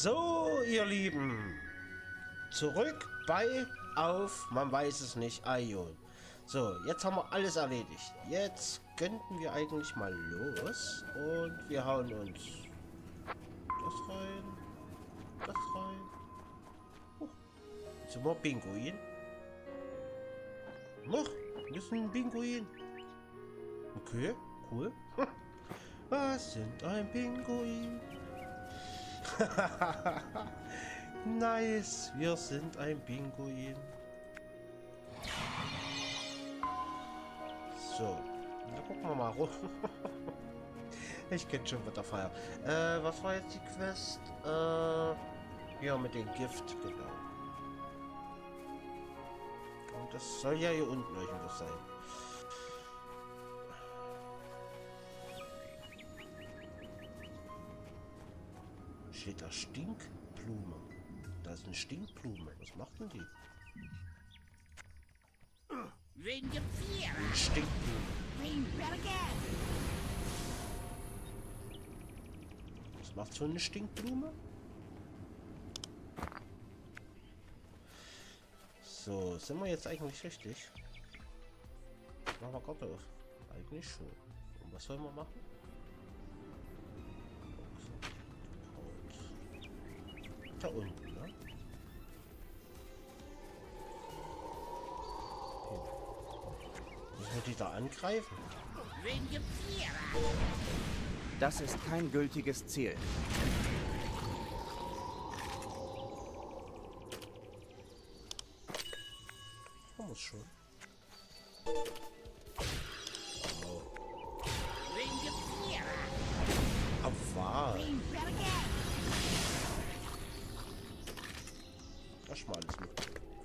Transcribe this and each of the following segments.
So, ihr Lieben. Zurück bei auf, man weiß es nicht, Ion. So, jetzt haben wir alles erledigt. Jetzt könnten wir eigentlich mal los. Und wir hauen uns das rein, das rein. Oh, sind wir Pinguin? Noch, sind ein Pinguin. Okay, cool. Was sind ein Pinguin? nice, wir sind ein Pinguin. So, dann gucken wir mal rum. ich kenne schon wieder Feier. Äh, was war jetzt die Quest? Äh, ja, mit dem Gift, genau. Und das soll ja hier unten irgendwo sein. Steht da Stinkblume. Da ist eine Stinkblume. Was macht denn die? Gibt's hier? Eine Stinkblume. Was macht so eine Stinkblume? So, sind wir jetzt eigentlich richtig? Machen wir Gott auf. Eigentlich schon. Und was sollen wir machen? Da unten, ne? Müssen wir die da angreifen? Das ist kein gültiges Ziel.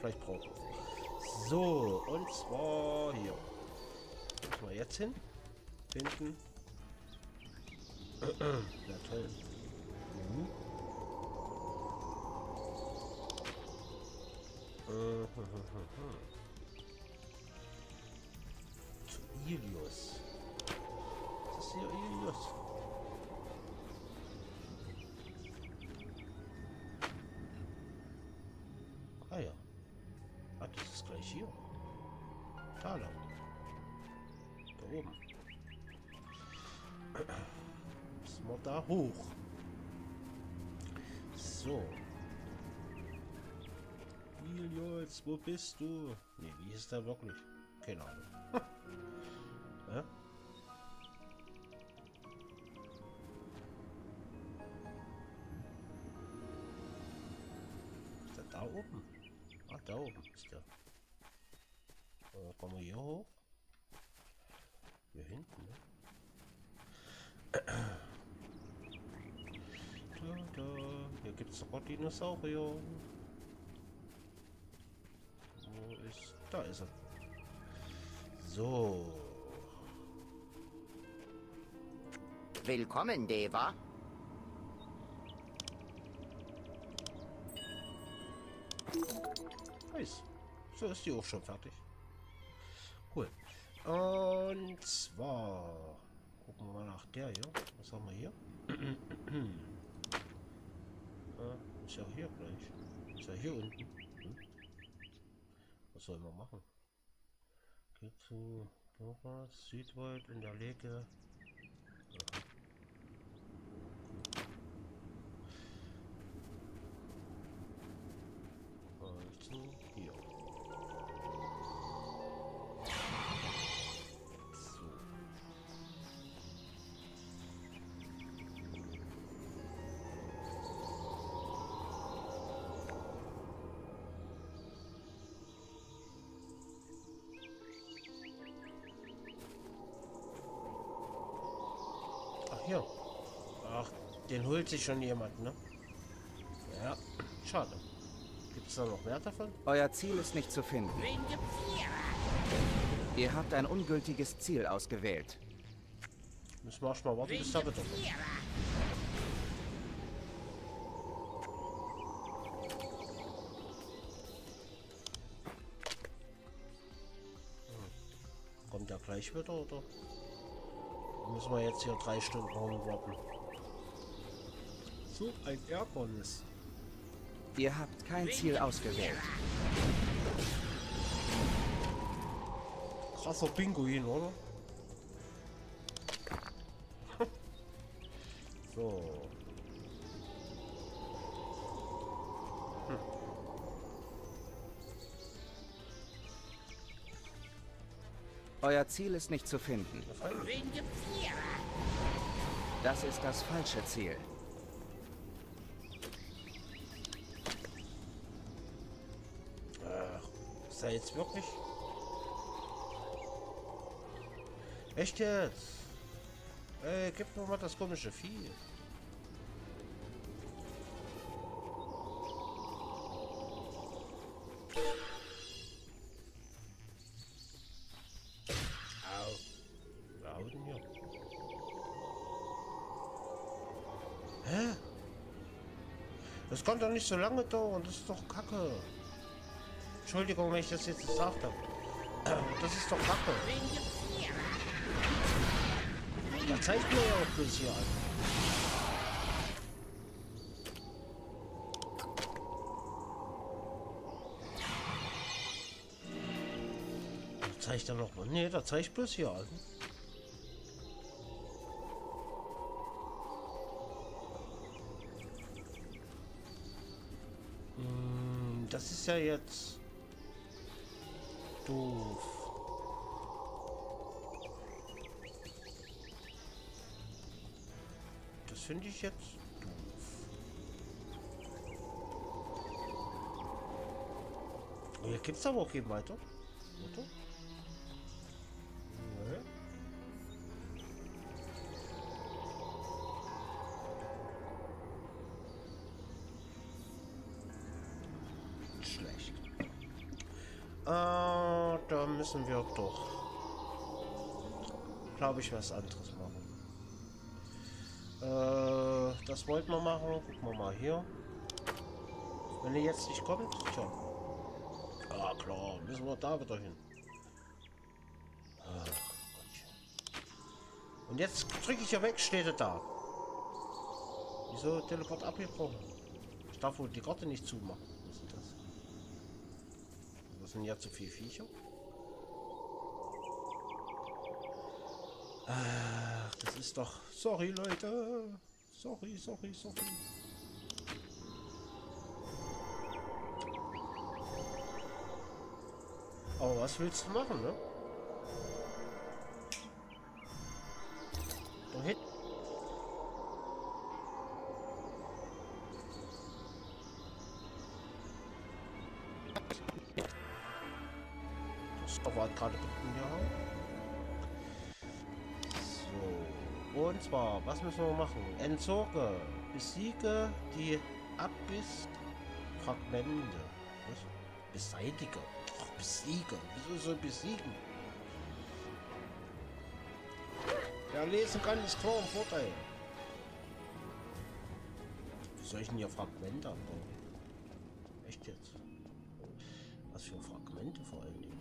Vielleicht brauchen So, und zwar hier. Müssen wir jetzt hin? Finden. Na toll. Mhm. Zu Ilios. Das ist hier Ilios. Oben. Müssen wir da hoch. So. Ilios, wo bist du? Nee, wie ist der wirklich? Keine Ahnung. Hä? Ist der da oben? Ah, da oben ist der. Äh, kommen wir hier hoch? Hier hinten, ne? Da, da. Hier gibt es noch Dinosaurier. Wo ist... Da ist er. So. Willkommen, Deva. Nice. So ist die auch schon fertig. Cool. Und zwar gucken wir mal nach der hier. Was haben wir hier? ah, ist ja hier gleich. Ist ja hier unten. Hm? Was sollen wir machen? Geht zu Boras, Südwald in der Leke. Hier. Ach, den holt sich schon jemand, ne? Ja, schade. Gibt es da noch mehr davon? Euer Ziel ist nicht zu finden. Wen gibt's hier? Ihr habt ein ungültiges Ziel ausgewählt. Müssen wir erstmal warten, bis da kommt. hier? Kommt der gleich wieder, oder? Müssen wir jetzt hier drei Stunden rumwarten. So ein Ärgernis. Ihr habt kein Ziel ausgewählt. Krasser Pinguin, oder? so. Euer Ziel ist nicht zu finden. Das ist das falsche Ziel. Ist er jetzt wirklich? Echt jetzt? Ey, gib mir mal das komische Vieh. Das kann doch nicht so lange dauern, das ist doch kacke. Entschuldigung, wenn ich das jetzt gesagt habe. Das ist doch kacke. Da zeigt mir ja auch bloß hier an. Zeigt er noch mal. Nee, da zeigt bloß hier an. Das ist ja jetzt doof. Das finde ich jetzt doof. Oh, hier gibt es aber auch keinen weiter. Oder? Ah, da müssen wir doch, glaube ich, was anderes machen. Äh, das wollten wir machen. Gucken wir mal hier. Wenn ihr jetzt nicht kommt, tja. Ah, klar, müssen wir da wieder hin. Gottchen. Und jetzt drücke ich ja weg, steht er da. Wieso Teleport abgebrochen? Ich darf wohl die Karte nicht zumachen. Was ist das? Das sind ja zu viele Viecher. Ach, das ist doch... Sorry, Leute. Sorry, sorry, sorry. Aber was willst du machen, ne? War gerade ja. So. Und zwar, was müssen wir machen? Entsorge. Besiege die Abyss-Fragmente. Was? Beseitige. Ach, besiege. Wieso soll besiegen? Ja, lesen kann ist klar ein Vorteil. Wie soll ich denn hier Fragmente abbauen? Echt jetzt? Was für Fragmente vor allen Dingen?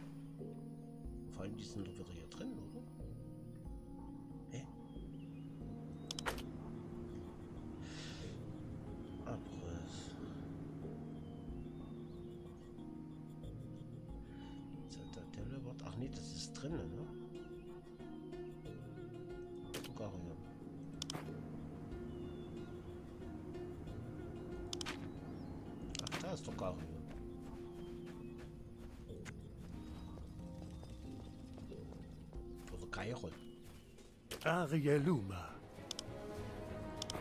Vor allem die sind doch wieder hier drin, oder? Hä? Abriss. Zitadelle wird. Ach nee, das ist drin, ne? Kairon. Arieluma.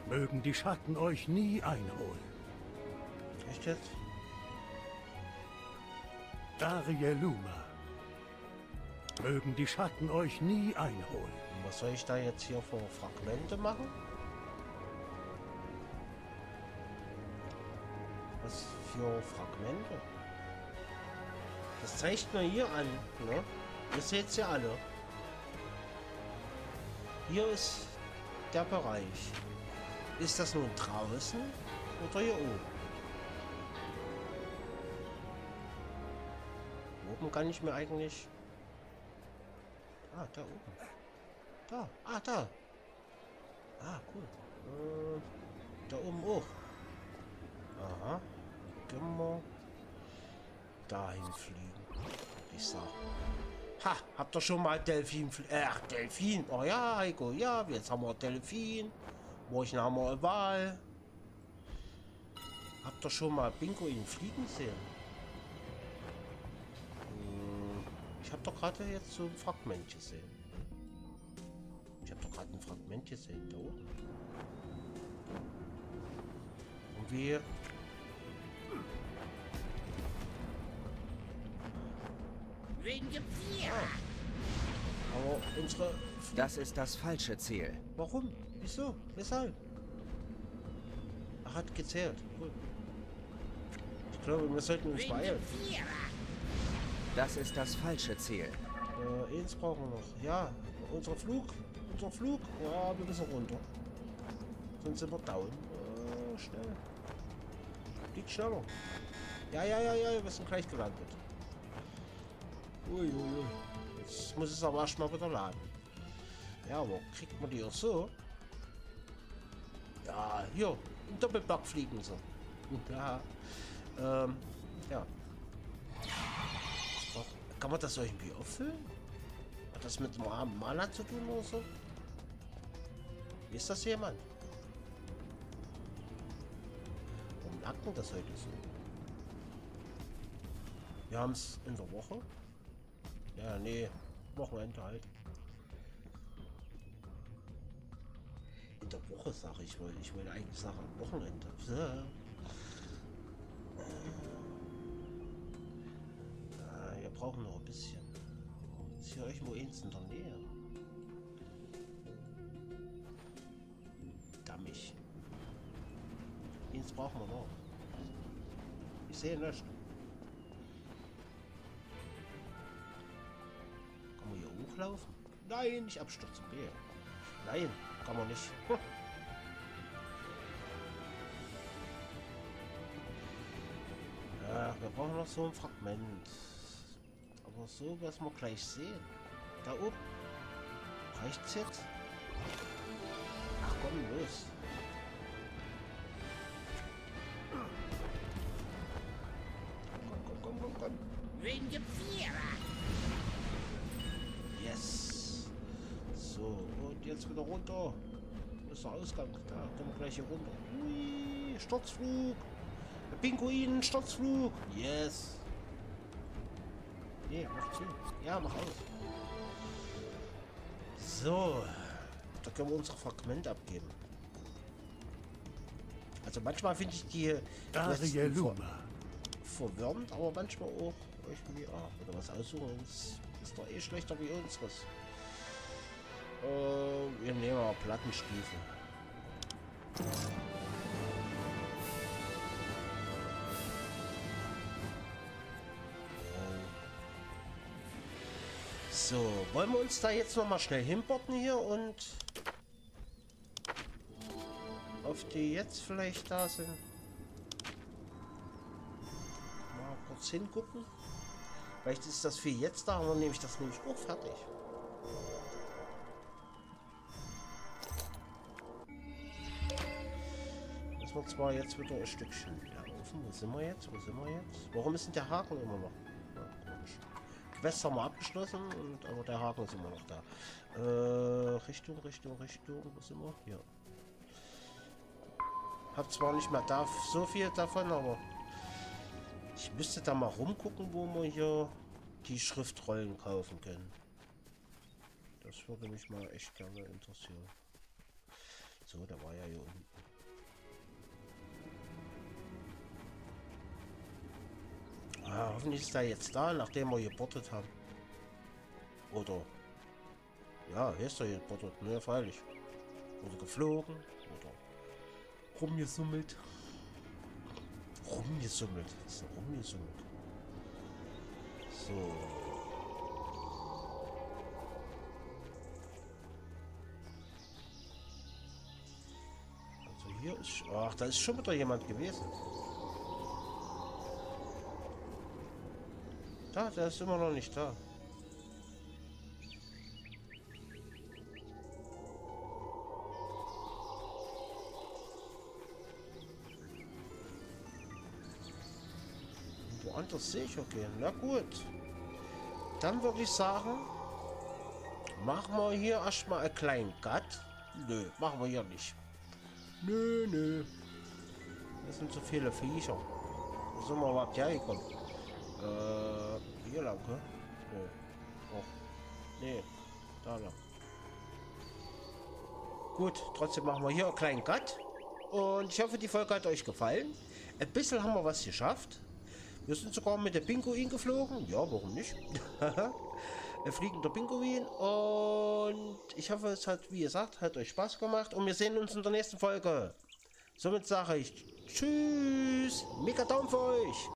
Mögen die Schatten euch nie einholen. Echt jetzt? Arieluma. Mögen die Schatten euch nie einholen. Was soll ich da jetzt hier für Fragmente machen? Was für Fragmente? Das zeigt mir hier an, ne? Ihr seht ja alle. Hier ist der Bereich. Ist das nun draußen oder hier oben? Oben kann ich mir eigentlich... Ah, da oben. Da. Ah, da. Ah, cool. Äh, da oben auch. Aha. Können wir dahin fliegen. Ich sag. Ha, habt ihr schon mal Delfin... Äh, Delfin. Oh ja, Heiko. Ja, jetzt haben wir Delfin. Morgen haben wir Wahl. Habt ihr schon mal Bingo in Fliegen sehen? Hm, Ich habe doch gerade jetzt so ein Fragment gesehen. Ich habe doch gerade ein Fragment gesehen, da oben. Und wir... Aber unsere... Das ist das falsche Ziel. Warum? Wieso? Weshalb? Er hat gezählt. Gut. Ich glaube, wir sollten uns beeilen. Das ist das falsche Ziel. Äh, eins brauchen wir noch. Ja, unser Flug. Unser Flug. Ja, wir müssen runter. Sonst sind wir down. Äh, schnell. Flieg schneller. Ja, ja, ja, ja, wir sind gleich gelandet. Uiuiui. Ui, ui. Jetzt muss es aber erstmal wieder laden. Ja, aber kriegt man die auch so? Ja, hier. Im Doppelback fliegen sie. Ja. Ähm, ja. Kann man das irgendwie auffüllen? Hat das mit Mana zu tun oder so? Ist das jemand? Warum merkt man das heute so? Wir haben es in der Woche. Ja, nee. Wochenende halt. In der Woche sage ich wohl. Ich wollte eigentlich sagen am Wochenende. Ja. Ah, wir brauchen noch ein bisschen. Ist hier irgendwo eins in der Nähe? Dammig. Eins brauchen wir noch. Ich sehe nichts. Hochlaufen? Nein, nicht abstürzen. B. Nein, kann man nicht. Hm. Ja, wir brauchen noch so ein Fragment. Aber so was wir gleich sehen. Da oben. Reicht's jetzt? Ach komm, los. Komm, komm, komm, komm, komm. Wen gibt's hier? Yes. So, und jetzt wieder runter. Wo ist der Ausgang? Da kommen wir gleich hier runter. Ui, Sturzflug. Der Pinguin, Sturzflug. Yes. Nee, mach zu. Ja, mach aus. So. Da können wir unser Fragment abgeben. Also manchmal finde ich die ver verwirrend, aber manchmal auch irgendwie, ah, oder was aussuchen, ist, ist doch eh schlechter wie unseres. Äh, wir nehmen mal Plattenstiefel. So, wollen wir uns da jetzt noch mal schnell hinbotten hier und auf die jetzt vielleicht da sind? Mal kurz hingucken. Vielleicht ist das für jetzt da, aber nehme ich das nämlich auch fertig. Das wird zwar jetzt wieder ein Stückchen laufen. Wo sind wir jetzt? Wo sind wir jetzt? Warum ist denn der Haken immer noch? Ja, komisch. Quest haben wir abgeschlossen, und, aber der Haken ist immer noch da. Äh, Richtung, Richtung, Richtung. Wo sind wir? Hier. Hab zwar nicht mehr da so viel davon, aber ich müsste da mal rumgucken, wo wir hier die Schriftrollen kaufen können. Das würde mich mal echt gerne interessieren. So, der war ja hier unten. Ah, hoffentlich ist er jetzt da, nachdem wir gebordet haben. Oder... Ja, hier ist er gebordet, ne, freilich. Oder geflogen, oder rumgesummelt. Rumgesummelt. Ist rumgesummelt? So. Also hier ist... Ach, da ist schon wieder jemand gewesen. Da, der ist immer noch nicht da. Woanders sicher gehen. Na gut. Dann würde ich sagen, machen wir hier erstmal einen kleinen Cut. Nö, machen wir hier nicht. Nö, nö. Das sind so viele Viecher. Wo sind wir überhaupt hergekommen? Äh, hier lang, hä? Nö. Oh. Nee, da lang. Gut, trotzdem machen wir hier einen kleinen Cut. Und ich hoffe, die Folge hat euch gefallen. Ein bisschen haben wir was geschafft. Wir sind sogar mit der Pinguin geflogen. Ja, warum nicht? Ein fliegender Pinguin. Und ich hoffe, es hat, wie gesagt, hat euch Spaß gemacht. Und wir sehen uns in der nächsten Folge. Somit sage ich Tschüss. Mega Daumen für euch.